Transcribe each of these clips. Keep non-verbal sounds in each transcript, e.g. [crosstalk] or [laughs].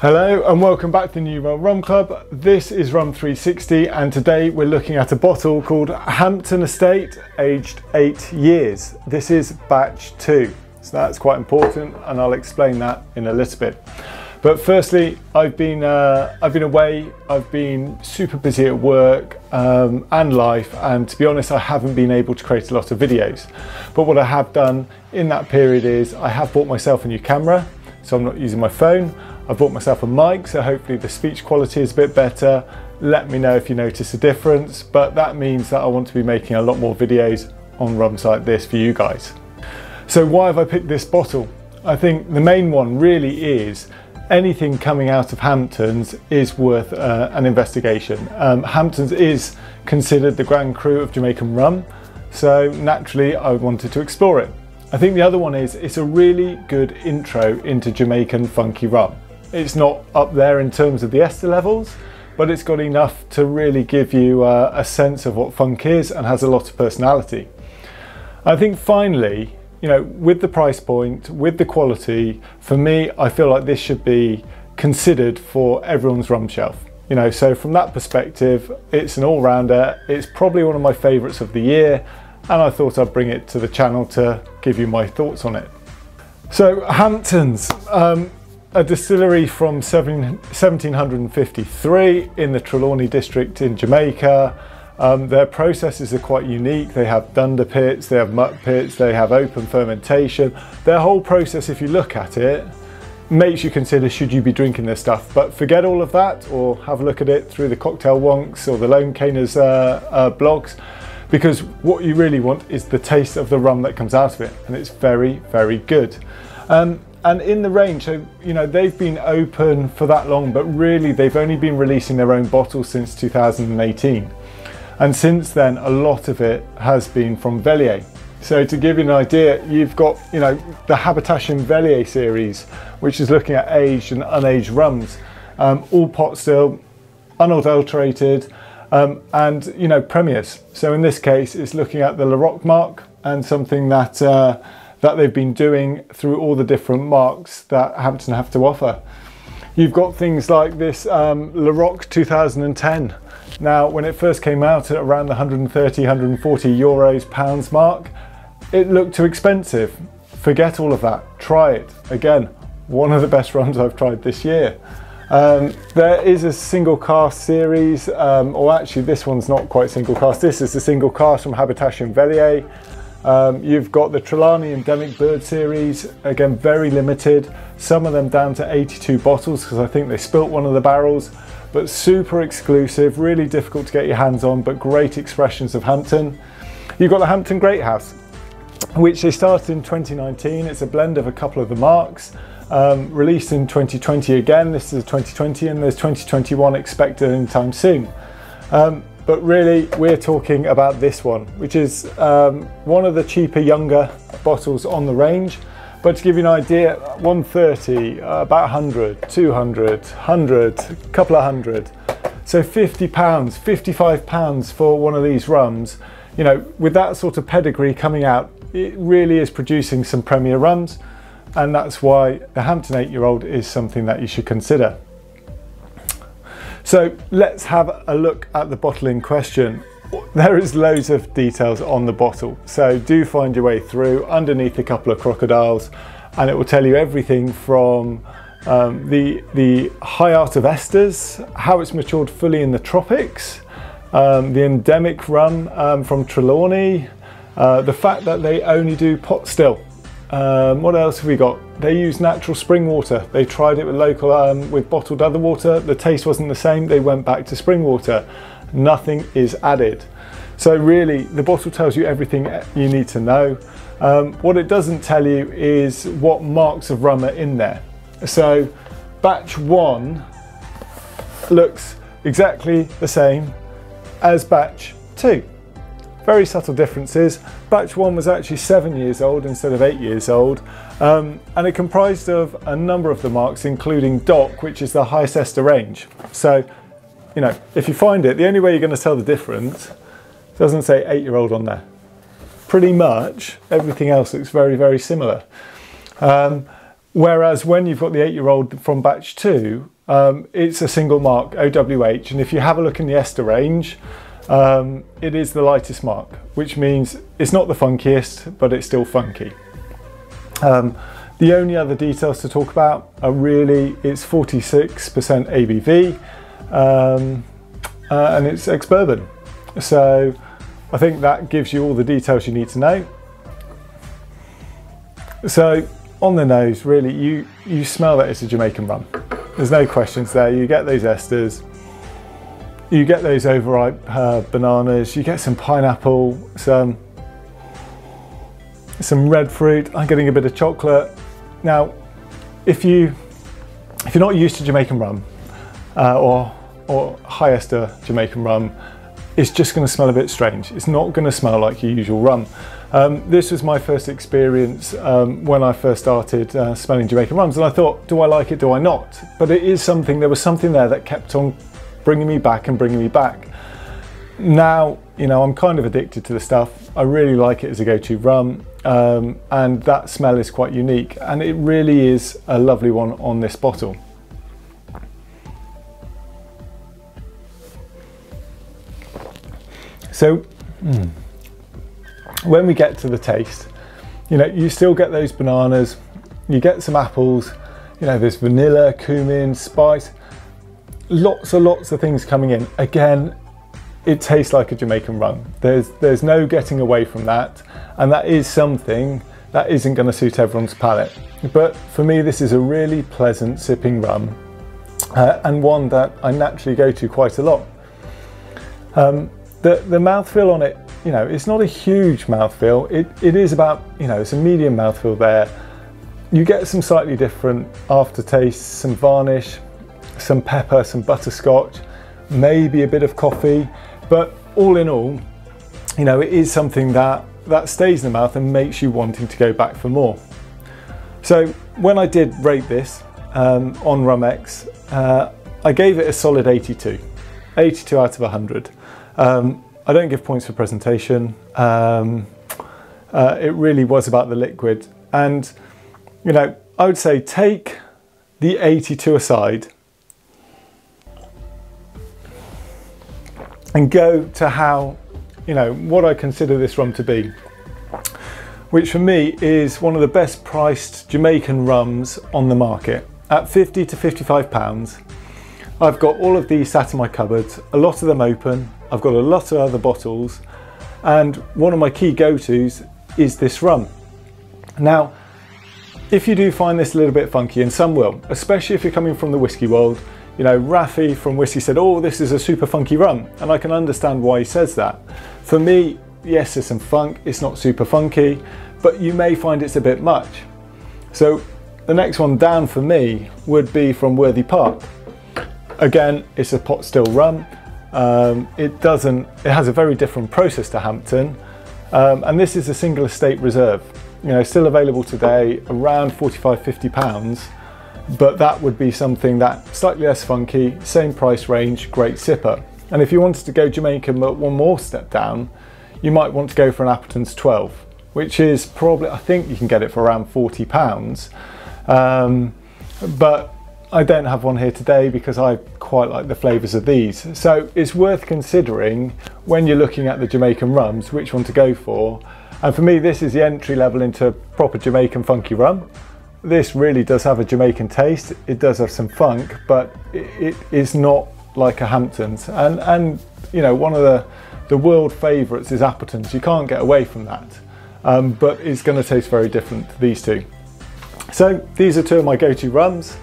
Hello and welcome back to the New World Rum Club. This is Rum 360 and today we're looking at a bottle called Hampden Estate aged 8 years. This is batch 2 so that's quite important and I'll explain that in a little bit. But firstly I've been, uh, I've been away, I've been super busy at work um, and life and to be honest I haven't been able to create a lot of videos. But what I have done in that period is I have bought myself a new camera so I'm not using my phone. I bought myself a mic, so hopefully the speech quality is a bit better. Let me know if you notice a difference, but that means that I want to be making a lot more videos on rums like this for you guys. So why have I picked this bottle? I think the main one really is anything coming out of Hampdens is worth uh, an investigation. Um, Hampdens is considered the grand cru of Jamaican rum, so naturally I wanted to explore it. I think the other one is it's a really good intro into Jamaican funky rum. It's not up there in terms of the ester levels, but it's got enough to really give you uh, a sense of what funk is and has a lot of personality. I think finally, you know, with the price point, with the quality, for me, I feel like this should be considered for everyone's rum shelf. You know, so from that perspective, it's an all-rounder. It's probably one of my favourites of the year, and I thought I'd bring it to the channel to give you my thoughts on it. So Hampdens, um, a distillery from 1753 in the Trelawny district in Jamaica. Um, their processes are quite unique. They have dunder pits, they have muck pits, they have open fermentation. Their whole process, if you look at it, makes you consider should you be drinking this stuff. But forget all of that or have a look at it through the Cocktail Wonks or the Lone Caners uh, uh, blogs because what you really want is the taste of the rum that comes out of it and it's very, very good. Um, and in the range, so you know they've been open for that long, but really they've only been releasing their own bottles since 2018. And since then, a lot of it has been from Velier. So to give you an idea, you've got you know the Habitation Velier series, which is looking at aged and unaged rums, um, all pot still, unadulterated, um, and you know premiers. So in this case, it's looking at the Larocque mark and something that. Uh, that they've been doing through all the different marks that Hampden have to offer. You've got things like this um, Larocque 2010. Now, when it first came out at around the 130, 140 euros, pounds mark, it looked too expensive. Forget all of that. Try it. Again, one of the best [laughs] runs I've tried this year. Um, there is a single cast series, um, or actually this one's not quite single cast, This is the single cast from Habitation Velier. Um, you've got the Trelawny Endemic Bird series, again very limited, some of them down to 82 bottles because I think they spilt one of the barrels, but super exclusive, really difficult to get your hands on, but great expressions of Hampden. You've got the Hampden Great House, which they started in 2019. It's a blend of a couple of the marks. Um, released in 2020 again, this is 2020 and there's 2021 expected anytime soon. Um, but really we're talking about this one, which is um, one of the cheaper, younger bottles on the range. But to give you an idea, 130, uh, about 100, 200, 100, a couple of hundred. So 50 pounds, 55 pounds for one of these rums. You know, with that sort of pedigree coming out, it really is producing some premier rums. And that's why the Hampden 8 year old is something that you should consider. So let's have a look at the bottle in question. There is loads of details on the bottle, so do find your way through underneath a couple of crocodiles and it will tell you everything from um, the, the high art of esters, how it's matured fully in the tropics, um, the endemic rum um, from Trelawny, uh, the fact that they only do pot still. Um, what else have we got? They use natural spring water. They tried it with local, um, with bottled other water. The taste wasn't the same. They went back to spring water. Nothing is added. So really, the bottle tells you everything you need to know. Um, what it doesn't tell you is what marks of rum are in there. So batch one looks exactly the same as batch two. Very subtle differences. Batch one was actually seven years old instead of eight years old. Um, and it comprised of a number of the marks, including DOC, which is the highest ester range. So, you know, if you find it, the only way you're going to tell the difference doesn't say eight year old on there. Pretty much everything else looks very, very similar. Um, Whereas when you've got the eight year old from batch two, um, it's a single mark OWH. And if you have a look in the ester range, um, it is the lightest mark, which means it's not the funkiest, but it's still funky. Um, the only other details to talk about are really it's 46% ABV um, uh, and it's ex bourbon. So I think that gives you all the details you need to know. So on the nose, really, you, you smell that it's a Jamaican rum. There's no questions there. You get those esters, you get those overripe uh, bananas, you get some pineapple, some some red fruit. I'm getting a bit of chocolate. Now, if you if you're not used to Jamaican rum uh, or or high ester Jamaican rum, it's just going to smell a bit strange. It's not going to smell like your usual rum. Um, this was my first experience um, when I first started uh, smelling Jamaican rums, and I thought, do I like it? Do I not? But it is something. There was something there that kept on bringing me back and bringing me back. Now, you know, I'm kind of addicted to the stuff. I really like it as a go-to rum, um, and that smell is quite unique, and it really is a lovely one on this bottle. So. Mm when we get to the taste, you know, you still get those bananas, you get some apples, you know, there's vanilla, cumin, spice, lots and lots of things coming in. Again, it tastes like a Jamaican rum. There's there's no getting away from that, and that is something that isn't going to suit everyone's palate. But for me, this is a really pleasant sipping rum, uh, and one that I naturally go to quite a lot. Um, the the mouthfeel on it you know, it's not a huge mouthfeel. It, it is about, you know, it's a medium mouthfeel there. You get some slightly different aftertaste, some varnish, some pepper, some butterscotch, maybe a bit of coffee, but all in all, you know, it is something that, that stays in the mouth and makes you wanting to go back for more. So when I did rate this um, on Rum-X, uh, I gave it a solid 82, 82 out of 100. Um, I don't give points for presentation. Um, uh, it really was about the liquid. And, you know, I would say take the 82 aside and go to how, you know, what I consider this rum to be, which for me is one of the best priced Jamaican rums on the market at 50 to 55 pounds. I've got all of these sat in my cupboard, a lot of them open, I've got a lot of other bottles and one of my key go-tos is this rum. Now, if you do find this a little bit funky, and some will, especially if you're coming from the whiskey world, you know, Rafi from Whiskey said, oh, this is a super funky rum. And I can understand why he says that. For me, yes, there's some funk, it's not super funky, but you may find it's a bit much. So the next one down for me would be from Worthy Park. Again, it's a pot still rum. Um, it doesn't, it has a very different process to Hampden, um, and this is a single estate reserve. You know, still available today, around 45, 50 pounds, but that would be something that slightly less funky, same price range, great sipper. And if you wanted to go Jamaican but one more step down, you might want to go for an Appleton's 12, which is probably, I think you can get it for around 40 pounds. Um, but I don't have one here today because I quite like the flavours of these. So it's worth considering when you're looking at the Jamaican rums, which one to go for. And for me, this is the entry level into proper Jamaican funky rum. This really does have a Jamaican taste. It does have some funk, but it, it is not like a Hampdens. And, and you know, one of the, the world favourites is Appleton's. You can't get away from that. Um, but it's going to taste very different to these two. So these are two of my go-to rums.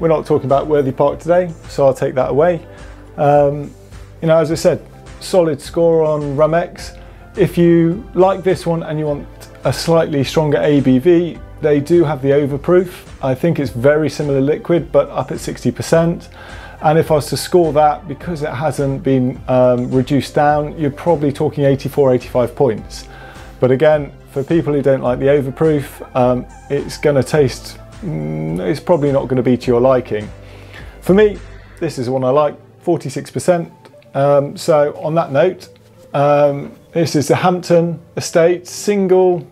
We're not talking about Worthy Park today, so I'll take that away. Um, you know, as I said, solid score on Rum-X. If you like this one and you want a slightly stronger ABV, they do have the overproof. I think it's very similar liquid, but up at 60%. And if I was to score that, because it hasn't been um, reduced down, you're probably talking 84, 85 points. But again, for people who don't like the overproof, um, it's gonna taste mm, it's probably not going to be to your liking. For me, this is one I like, 46%. Um, so on that note, um, this is the Hampden Estate single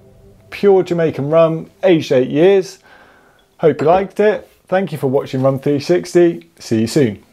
pure Jamaican rum, aged eight years. Hope you liked it. Thank you for watching Rum 360. See you soon.